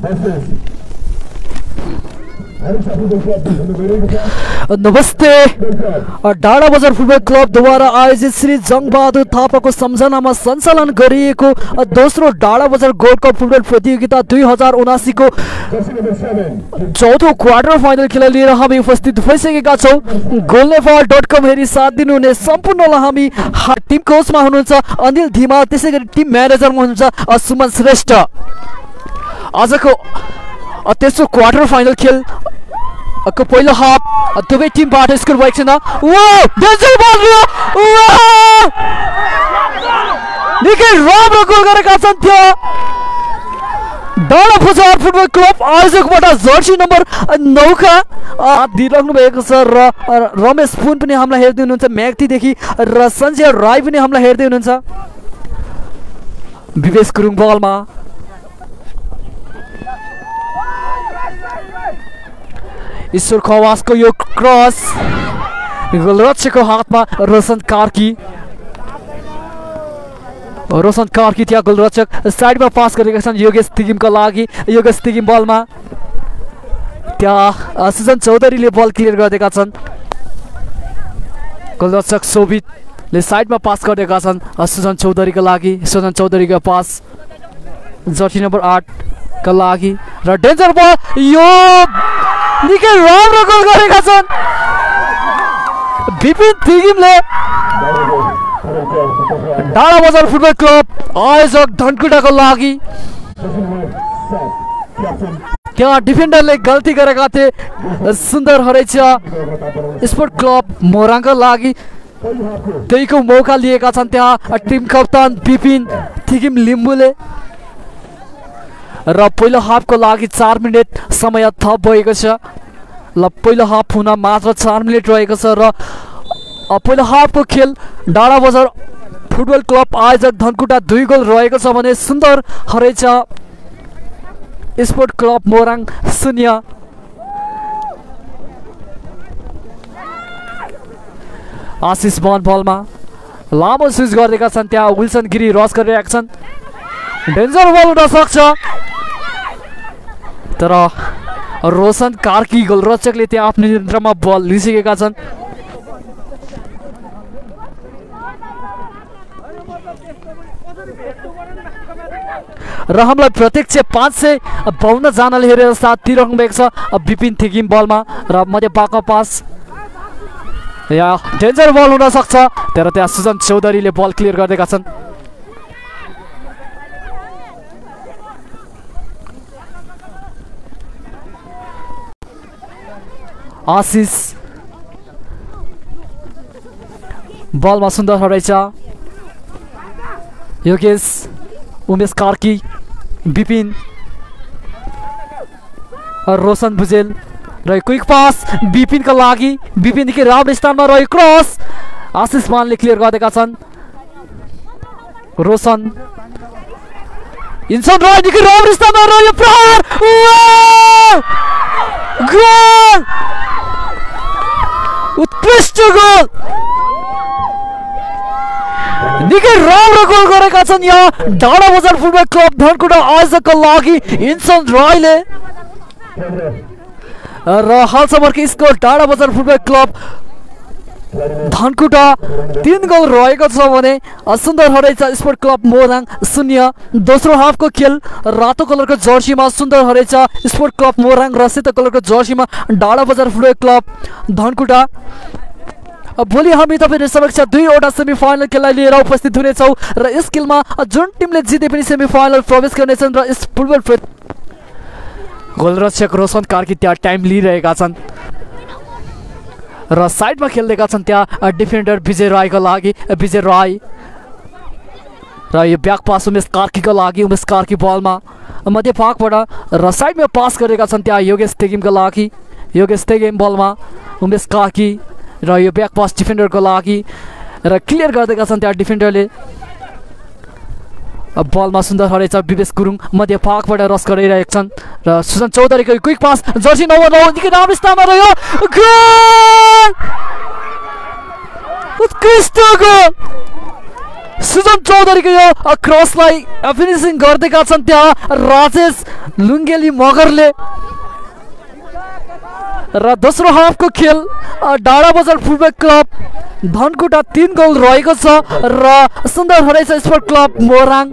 This is नमस्ते डाँडा Bazar football क्लबद्वारा आयोजित श्री जङ्गबहादुर थापाको सम्झनामा सञ्चालन गरिएको दोस्रो डाँडा बजार गोल्ड कप फुटबल प्रतियोगिता दुई हजार उनासीको चौथो क्वार्टर फाइनल खेला लिएर हामी उपस्थित भइसकेका छौँ। गोल नेपाल डट कम हेरी साथ दिनुहुने सम्पूर्णलाई हामी टिम कोचमा हुनुहुन्छ अनिल धिमाल त्यसै गरी टिम म्यानेजरमा हुनुहुन्छ सुमन श्रेष्ठ। आजको तेस्रो क्वार्टर फाइनल खेल। को पहिलो हाफ दुवै टिमबाट स्कोर भएको छैन! निकै राम्रो गोल गरेका छन् त्यो डाँडा बजार फुटबल क्लब आयोजकबाट जर्सी नम्बर नौका दिइराख्नु भएको छ र रमेश पुन पनि हामीलाई हेर्दै हुनुहुन्छ। म्याग्दीदेखि र सञ्जय राई पनि हामीलाई हेर्दै हुनुहुन्छ। विवेश गुरुङ बलमा ईश्वर खवासको यो क्रस गोलरक्षकको हातमा रोशन कार्की रोशन कार्की त्यहाँ गोलरक्षक साइडमा पास गरेका छन् योगेश तिगिमका लागि। योगेश तिगिम बलमा त्यहाँ सुजन चौधरीले बल क्लियर गरिदिएका छन् गोलरक्षक शोभितले साइडमा पास गरिदिएका छन् सुजन चौधरीका लागि। सुजन चौधरीको पास जर्सी नम्बर आठका लागि? र डेन्जर बल यो निकै राम्रो गोल गरेका छन्। विपिन तिगिमले डाँडा बजार फुटबल क्लब आयोजक धनकुटाको लागि त्यहाँ डिफेन्डरले गल्ती गरेका थिए। सुन्दर हरेछ स्पोर्ट क्लब मोराङको लागि त्यहीको मौका लिएका छन् त्यहाँ। टिम कप्तान विपिन थिगिम लिम्बूले र पहिलो हाफको लागि चार मिनट समय थप भएको छ। ल पहिलो हाफ हुन मात्र चार मिनट रहेको छ र पहिलो हाफको खेल डाँडा बजार फुटबल क्लब आयोजक धनकुटा दुई गोल रहेको छ भने सुन्दर हरेछ। स्पोर्ट क्लब मोराङ शून्य। आशिष बन बलमा लामो स्विच गरिदिएका छन्। त्यहाँ विल्सन गिरी रस गरिरहेका छन्। डेन्जर बल हुन सक्छ। तर रोशन कार्की गोलरक्षकले त्यहाँ आफ्नो नियन्त्रणमा बल लिइसकेका छन्। र हामीलाई प्रत्यक्ष पाँच सय बाहुन्नजनाले हेरेर साथ दिइराख्नु भएको छ विपिन थिकिम बलमा र मध्य पाको पास। या डेन्जर बल हुन सक्छ तर त्यहाँ सुजन चौधरीले बल क्लियर गरिदिएका छन्। आशिष बलमा सुन्दर रहेछ योगेश उमेश कार्की विपिन रोशन भुजेल। र क्विक पास विपिनका लागि। विपिनदेखि राम्रो स्थानमा रह्यो क्रस आशिष मानले क्लियर गरिदिएका छन् रोशन। इन्सन राईदेखि राम्रो स्थानमा रह्यो प्रहार। उत्कृष्ट गोल निकै राम्रो गोल गरेका छन् यहाँ डाँडा बजार फुटबल क्लब धनकुटा आयोजकको लागि इन्सन राईले र हालसम्मको स्कोर डाँडा बजार फुटबल क्लब धनकुटा तिन गोल रहेको छ भने सुन्दर हरेछ स्पोर्ट क्लब मोराङ शून्य। दोस्रो हाफको खेल रातो कलरको जर्सीमा सुन्दर हरेछ स्पोर्ट क्लब मोराङ र सेतो कलरको जर्सीमा डाँडा बजार फुटबल क्लब धनकुटा। भोलि हामी तपाईँहरू समक्ष दुईवटा सेमी फाइनल खेललाई लिएर उपस्थित हुनेछौँ र यस खेलमा जुन टिमले जिते पनि सेमी फाइनल प्रवेश गर्नेछन् र यस फुटबल गोलरक्षक रोशन कार्की त्यहाँ टाइम लिइरहेका छन्। र साइडमा खेल्दैका छन् त्यहाँ डिफेन्डर विजय राईको लागि विजय राई र यो ब्याक पास उमेश कार्कीको लागि उमेश कार्की बलमा मध्य पाकबाट र साइडमा पास गरेका छन् त्यहाँ योगेश तेगिमको लागि योगेश तेगिम बलमा उमेश कार्की र यो ब्याक पास डिफेन्डरको लागि र क्लियर गरिदिएका छन् त्यहाँ डिफेन्डरले। बलमा सुन्दर हरेछ विवेश गुरुङ। मध्य पाकबाट रस गरिरहेका छन्। र सुजन चौधरीको क्विक पास जर्सी नम्बर नौ निकै राम्रो स्थानमा रह्यो। सुजन चौधरीको यो क्रसलाई फिनिसिङ गरिदिएका छन् त्यहाँ राजेश लुङ्गेली मगरले। र दोस्रो हाफको खेल डाँडा बजार फुटबल क्लब धनकुटा तिन गोल रहेको छ र सुन्दर हरेछ स्पोर्ट क्लब मोराङ।